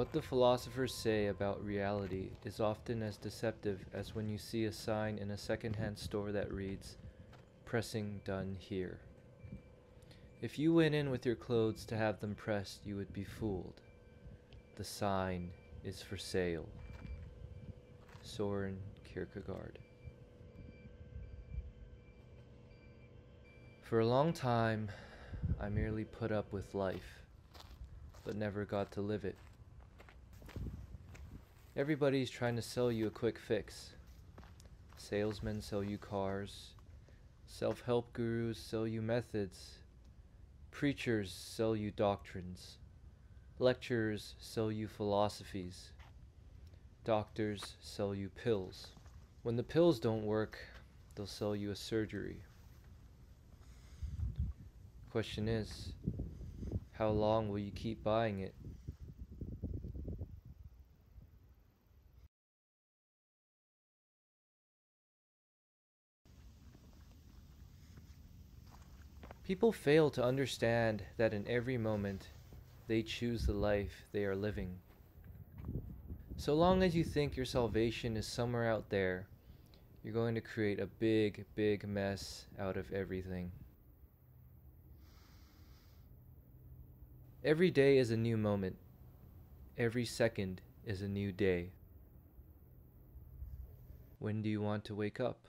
What the philosophers say about reality is often as deceptive as when you see a sign in a secondhand store that reads, Pressing done here. If you went in with your clothes to have them pressed, you would be fooled. The sign is for sale. Soren Kierkegaard. For a long time, I merely put up with life, but never got to live it. Everybody's trying to sell you a quick fix. Salesmen sell you cars, self help gurus sell you methods, preachers sell you doctrines, lecturers sell you philosophies, doctors sell you pills. When the pills don't work, they'll sell you a surgery. Question is, how long will you keep buying it? People fail to understand that in every moment they choose the life they are living. So long as you think your salvation is somewhere out there, you're going to create a big, big mess out of everything. Every day is a new moment. Every second is a new day. When do you want to wake up?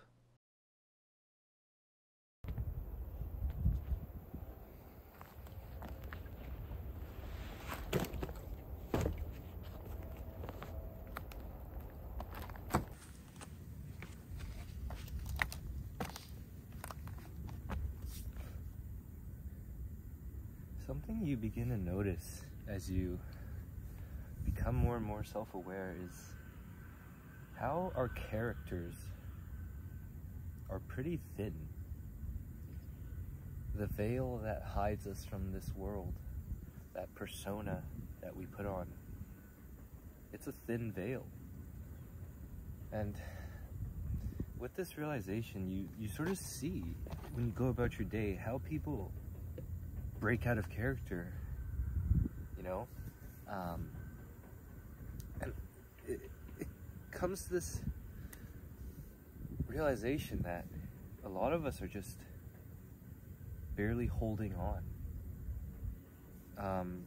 Something you begin to notice as you become more and more self aware is how our characters are pretty thin. The veil that hides us from this world, that persona that we put on, it's a thin veil. And with this realization, you, you sort of see when you go about your day how people break out of character, you know? Um, and it, it comes this realization that a lot of us are just barely holding on. Um,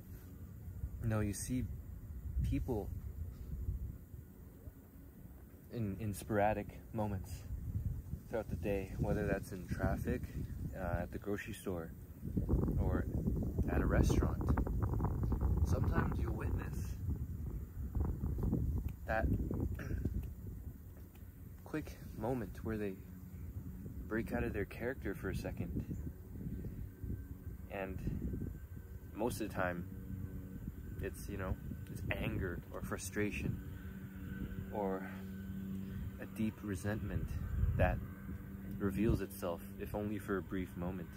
you know, you see people in, in sporadic moments throughout the day, whether that's in traffic, uh, at the grocery store, or at a restaurant, sometimes you'll witness that quick moment where they break out of their character for a second. And most of the time, it's, you know, it's anger or frustration or a deep resentment that reveals itself, if only for a brief moment.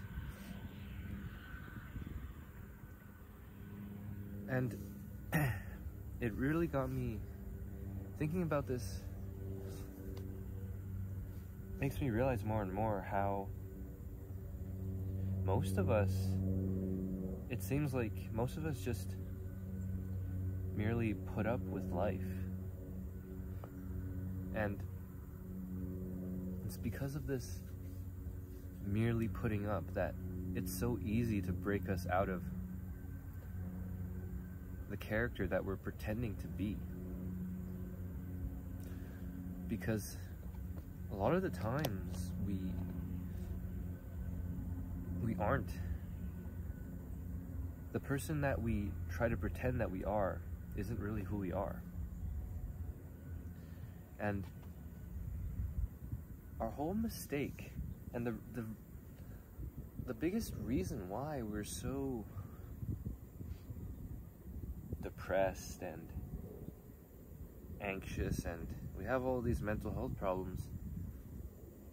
And it really got me thinking about this. Makes me realize more and more how most of us it seems like most of us just merely put up with life. And it's because of this merely putting up that it's so easy to break us out of the character that we're pretending to be. Because a lot of the times we we aren't the person that we try to pretend that we are isn't really who we are. And our whole mistake and the the the biggest reason why we're so depressed and anxious and we have all these mental health problems,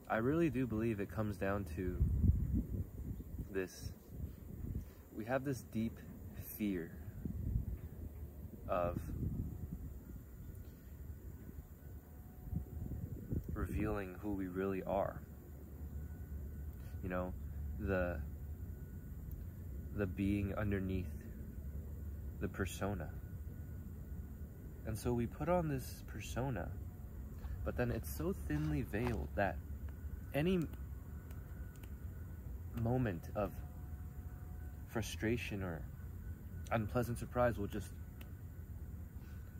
I really do believe it comes down to this. We have this deep fear of revealing who we really are. You know, the the being underneath the persona. And so we put on this persona, but then it's so thinly veiled that any moment of frustration or unpleasant surprise will just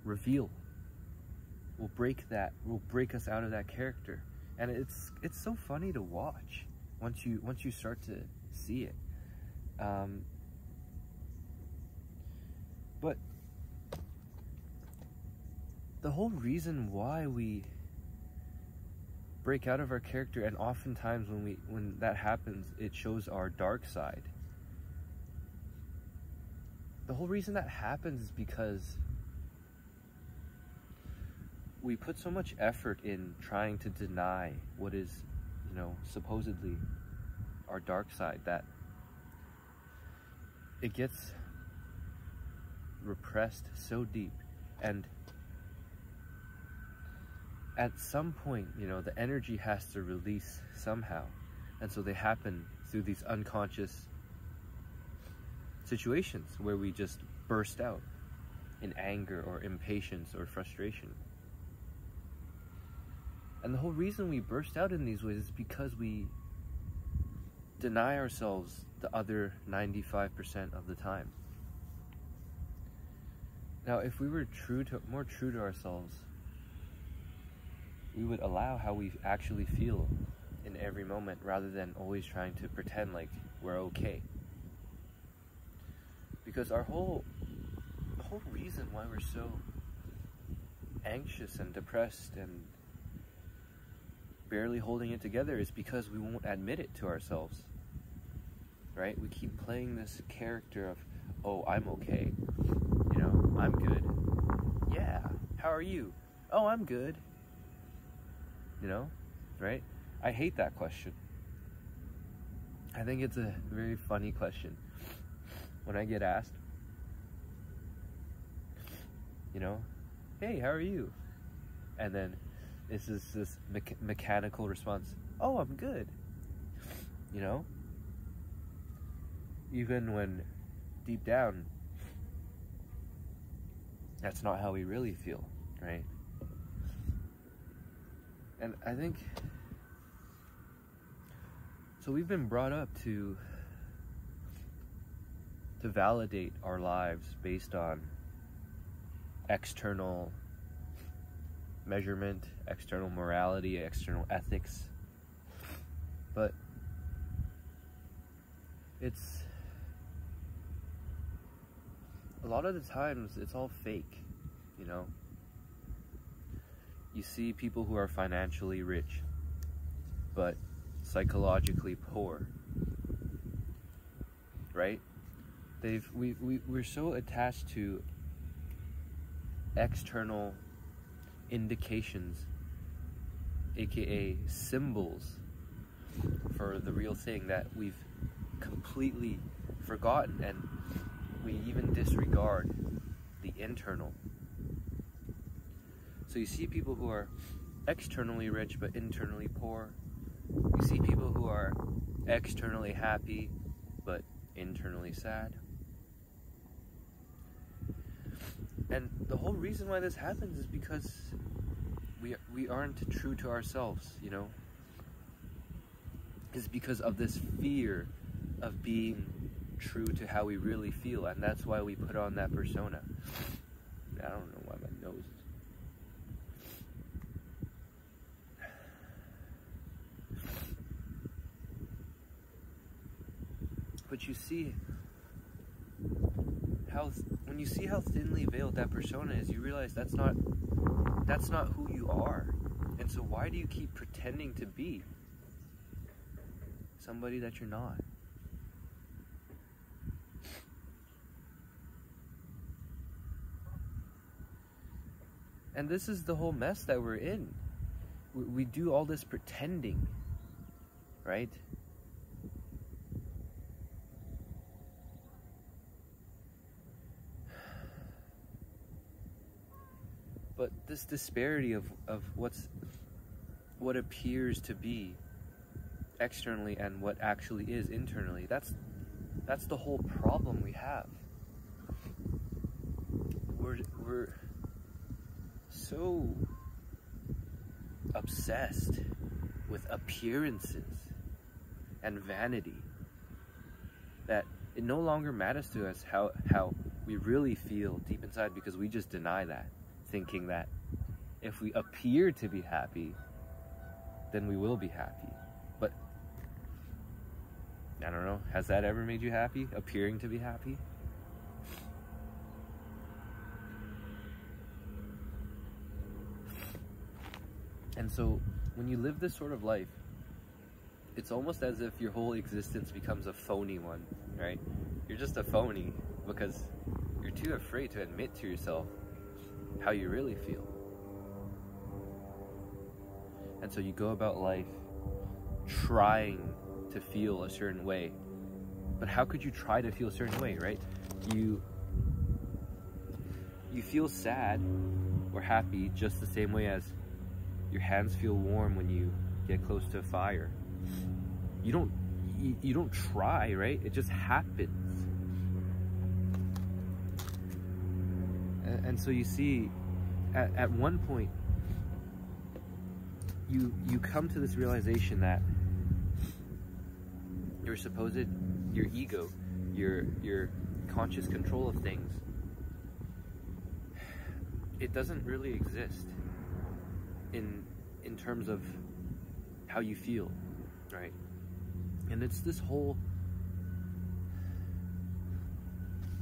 reveal will break that will break us out of that character and it's it's so funny to watch once you once you start to see it um, but the whole reason why we break out of our character and oftentimes when we when that happens it shows our dark side. The whole reason that happens is because we put so much effort in trying to deny what is, you know, supposedly our dark side that it gets repressed so deep and at some point, you know, the energy has to release somehow. And so they happen through these unconscious situations where we just burst out in anger or impatience or frustration. And the whole reason we burst out in these ways is because we deny ourselves the other 95% of the time. Now, if we were true to more true to ourselves, we would allow how we actually feel in every moment rather than always trying to pretend like we're okay. Because our whole the whole reason why we're so anxious and depressed and barely holding it together is because we won't admit it to ourselves. Right? We keep playing this character of, oh, I'm okay. I'm good. Yeah. How are you? Oh, I'm good. You know? Right? I hate that question. I think it's a very funny question. When I get asked, you know, hey, how are you? And then this is this me- mechanical response. Oh, I'm good. You know? Even when deep down, that's not how we really feel, right? And I think so we've been brought up to to validate our lives based on external measurement, external morality, external ethics. But it's a lot of the times it's all fake, you know. You see people who are financially rich but psychologically poor. Right? They've we, we we're so attached to external indications, aka symbols, for the real thing that we've completely forgotten and we even disregard the internal. So you see people who are externally rich but internally poor. You see people who are externally happy but internally sad. And the whole reason why this happens is because we we aren't true to ourselves, you know. Is because of this fear of being true to how we really feel, and that's why we put on that persona. I don't know why my nose. is But you see how when you see how thinly veiled that persona is, you realize that's not that's not who you are. And so why do you keep pretending to be somebody that you're not? And this is the whole mess that we're in. We, we do all this pretending, right? but this disparity of, of what's what appears to be externally and what actually is internally that's that's the whole problem we have we're we're so obsessed with appearances and vanity that it no longer matters to us how, how we really feel deep inside because we just deny that, thinking that if we appear to be happy, then we will be happy. But I don't know, has that ever made you happy? Appearing to be happy? And so when you live this sort of life, it's almost as if your whole existence becomes a phony one, right? You're just a phony because you're too afraid to admit to yourself how you really feel. And so you go about life trying to feel a certain way. But how could you try to feel a certain way, right? You you feel sad or happy just the same way as your hands feel warm when you get close to a fire. You don't you, you don't try, right? It just happens. And, and so you see at, at one point you you come to this realization that your supposed your ego, your your conscious control of things, it doesn't really exist in in terms of how you feel, right? And it's this whole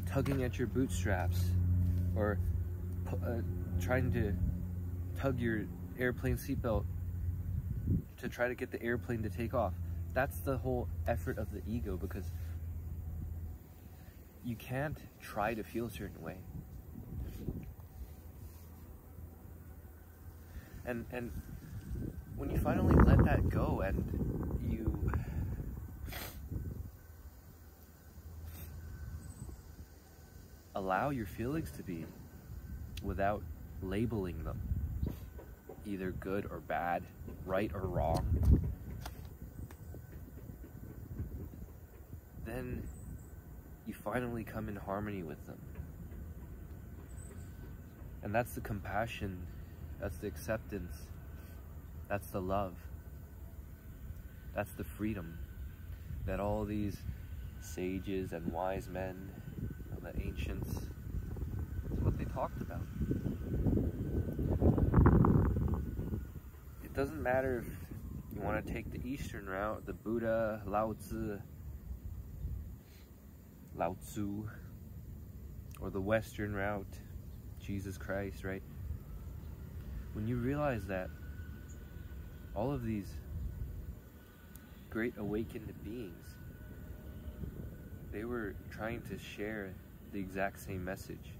tugging at your bootstraps or uh, trying to tug your airplane seatbelt to try to get the airplane to take off. That's the whole effort of the ego because you can't try to feel a certain way. And and when you finally let that go and you allow your feelings to be without labeling them either good or bad, right or wrong, then you finally come in harmony with them. And that's the compassion, that's the acceptance, that's the love, that's the freedom that all these sages and wise men, and the ancients, that's what they talked about. It doesn't matter if you want to take the eastern route, the Buddha, Lao Tzu, Lao Tzu, or the western route, Jesus Christ, right? When you realize that all of these great awakened beings, they were trying to share the exact same message.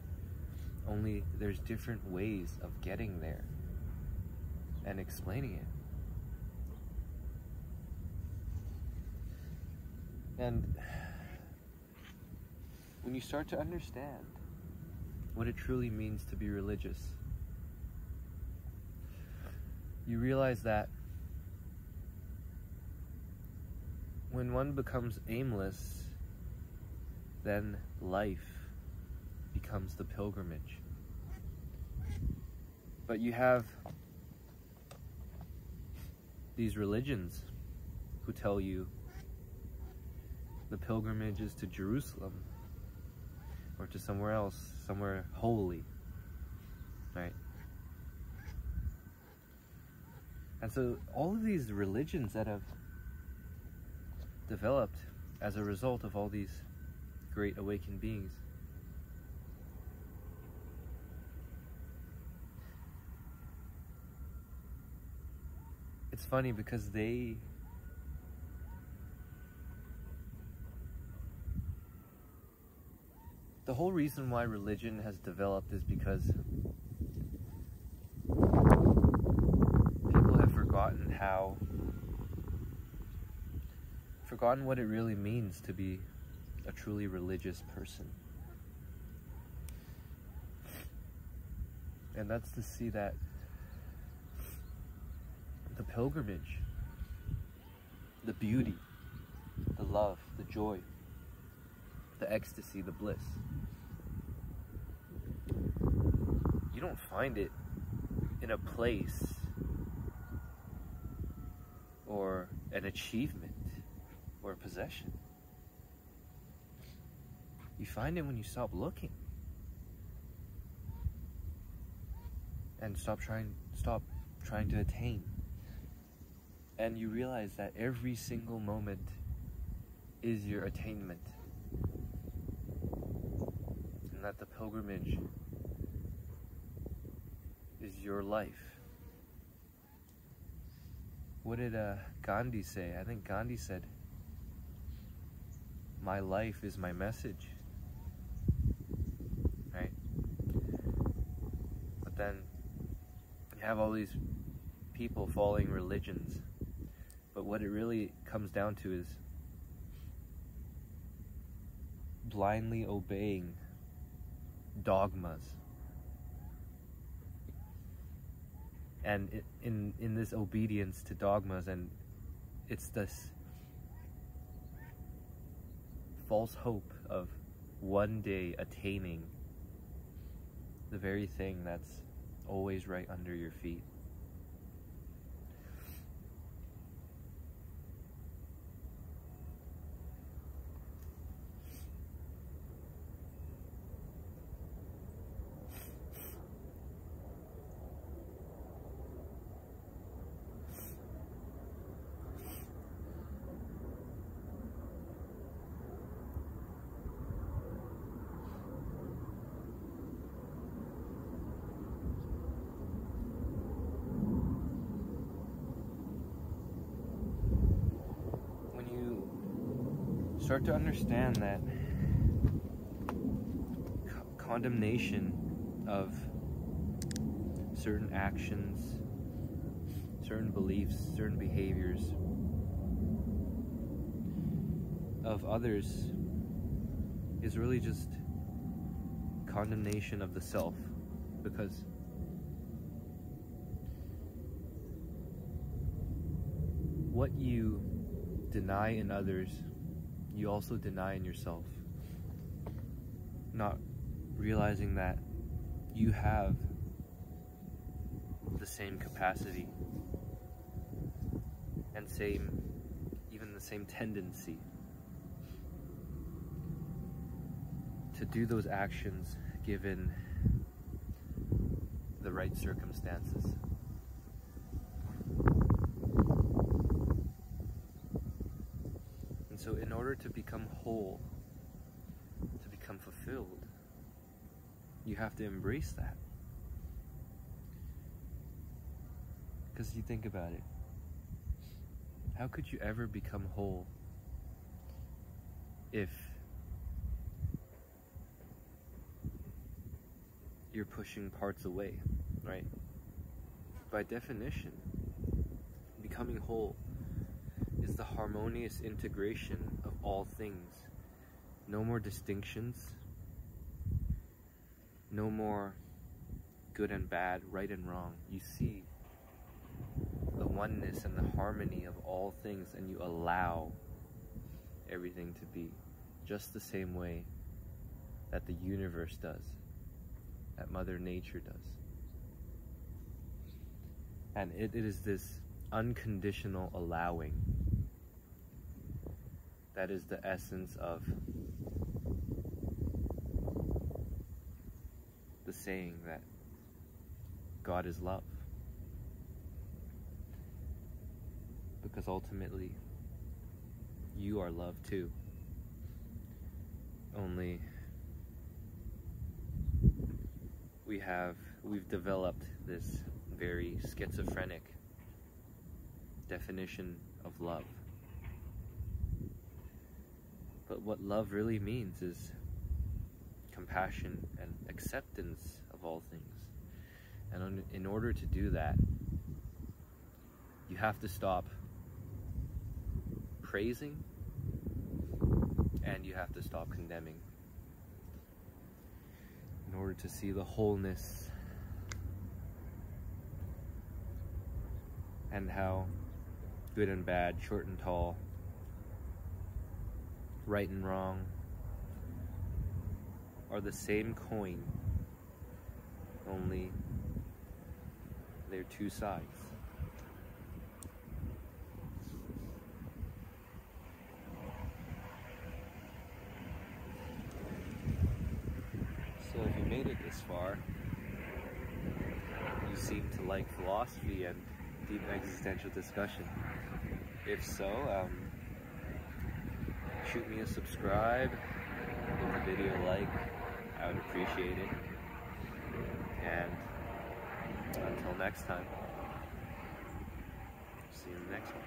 Only there's different ways of getting there and explaining it. And when you start to understand what it truly means to be religious, you realize that when one becomes aimless, then life becomes the pilgrimage. But you have these religions who tell you the pilgrimage is to Jerusalem or to somewhere else, somewhere holy, right? And so all of these religions that have developed as a result of all these great awakened beings it's funny because they the whole reason why religion has developed is because people have forgotten how forgotten what it really means to be a truly religious person. And that's to see that the pilgrimage, the beauty, the love, the joy, the ecstasy, the bliss. You don't find it in a place or an achievement or a possession. You find it when you stop looking. And stop trying stop trying to attain. And you realize that every single moment is your attainment. And that the pilgrimage is your life. What did uh, Gandhi say? I think Gandhi said, My life is my message. Right? But then you have all these people following religions. But what it really comes down to is blindly obeying dogmas. And in in this obedience to dogmas and it's this false hope of one day attaining the very thing that's always right under your feet. Start to understand that condemnation of certain actions, certain beliefs, certain behaviors of others is really just condemnation of the self because what you deny in others you also deny in yourself. Not realizing that you have the same capacity and same, even the same tendency to do those actions given the right circumstances. So, in order to become whole, to become fulfilled, you have to embrace that. Because you think about it, how could you ever become whole if you're pushing parts away, right? By definition, becoming whole is the harmonious integration of all things. No more distinctions, no more good and bad, right and wrong. You see the oneness and the harmony of all things, and you allow everything to be just the same way that the universe does, that Mother Nature does. And it, it is this unconditional allowing that is the essence of the saying that God is love. Because ultimately, you are love too. Only we have, we've developed this very schizophrenic definition of love. But what love really means is compassion and acceptance of all things. And in order to do that, you have to stop praising and you have to stop condemning in order to see the wholeness and how good and bad, short and tall, right and wrong are the same coin, only they're two sides. So if you made it this far, you seem to like philosophy and deep existential discussion. If so, um, shoot me a subscribe, give the video a like, I would appreciate it. And until next time, see you in the next one.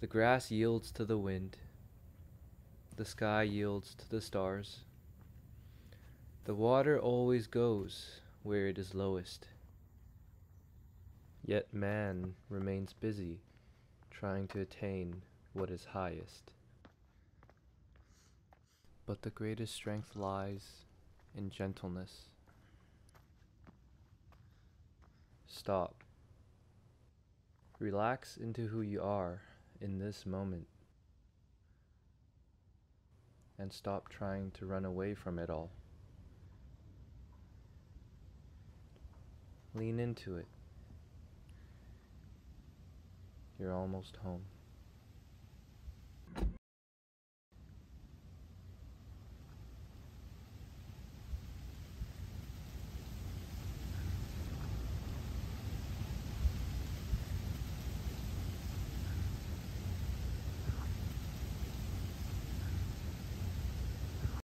The grass yields to the wind. The sky yields to the stars. The water always goes where it is lowest. Yet man remains busy trying to attain what is highest. But the greatest strength lies in gentleness. Stop. Relax into who you are in this moment. And stop trying to run away from it all. Lean into it. You're almost home.